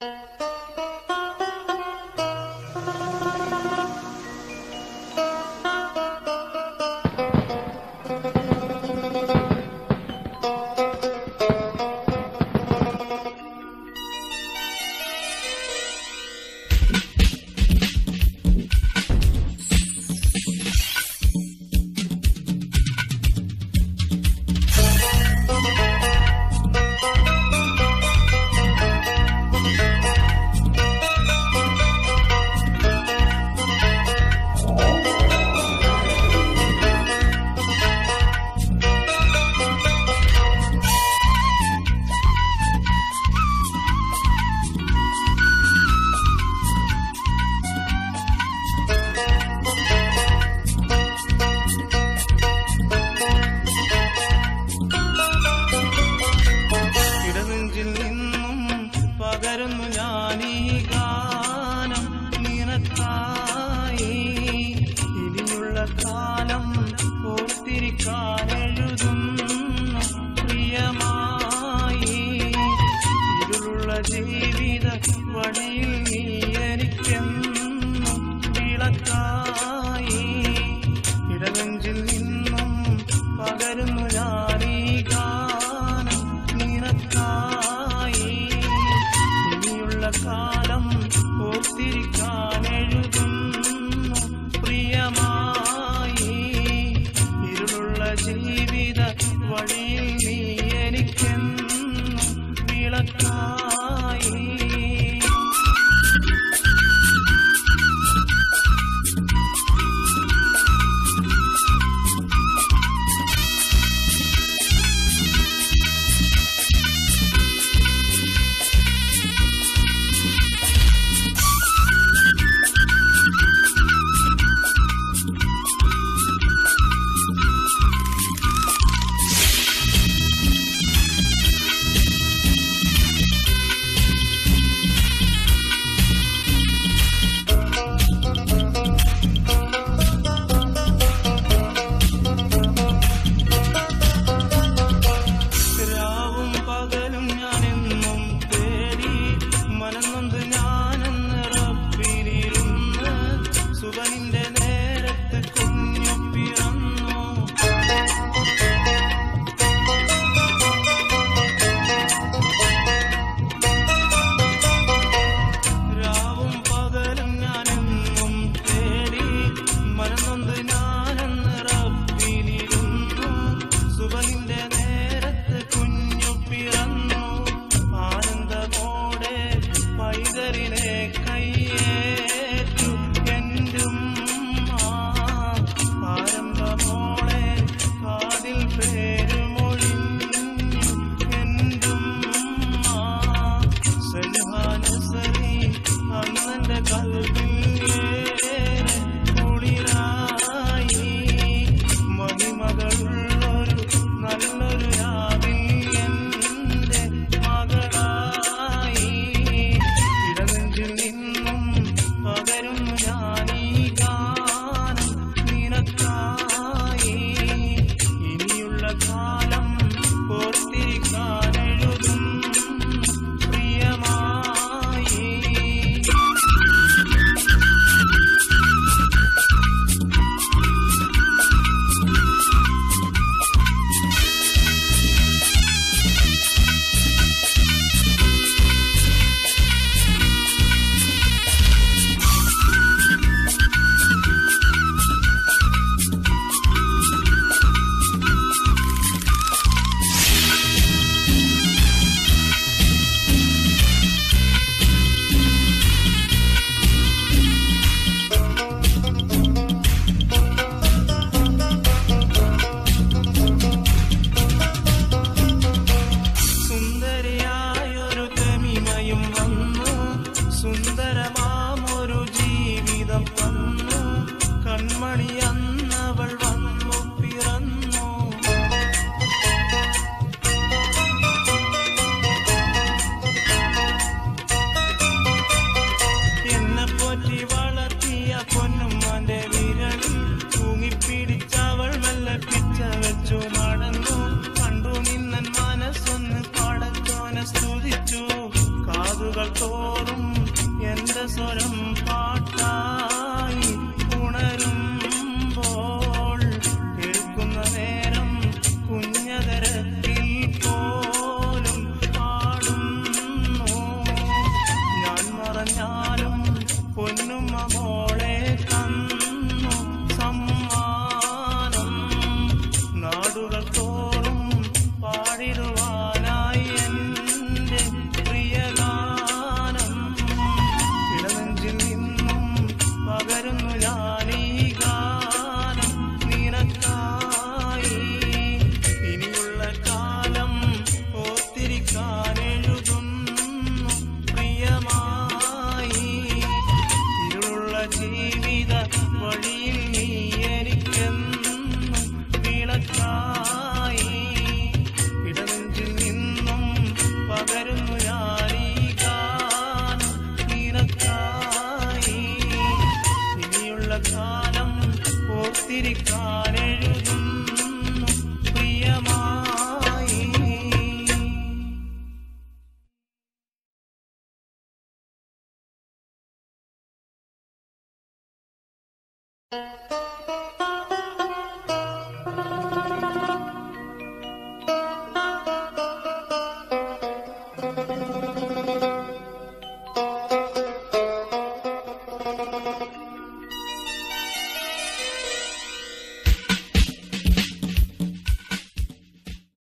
ഇടനെഞ്ചിൽ ജീവിത വഴിയിൽ നീ എനിക്കെന്നും വിളക്കായി. ഇടനെഞ്ചിൽ നിന്നും പകരുന്നു ഞാനീ ഗാനം നിനക്കായി. ഇനിയുള്ള കാലം ഓർത്തിരിക്കാൻ എഴുതുന്നു പ്രിയമായി. ഇരുളുള്ള ജീവിത വഴിയിൽ നീ എനിക്കെന്നും വിളക്കായി. ചൊല്ലി വളർത്തിയ പൊന്നും മോന്റെ വിരളിൽ തൂങ്ങിപ്പിടിച്ചവൾ വല്ല പിച്ച വെച്ചു മടങ്ങു. കണ്ടു നിന്നൻ മനസ്സൊന്ന് പടച്ചോനെ സ്തുതിച്ചു. കാതുകൾ തോറും എന്റെ സ്വരം ഓർത്തിരിക്കാൻ എഴുതുന്നു പ്രിയമായി. Thank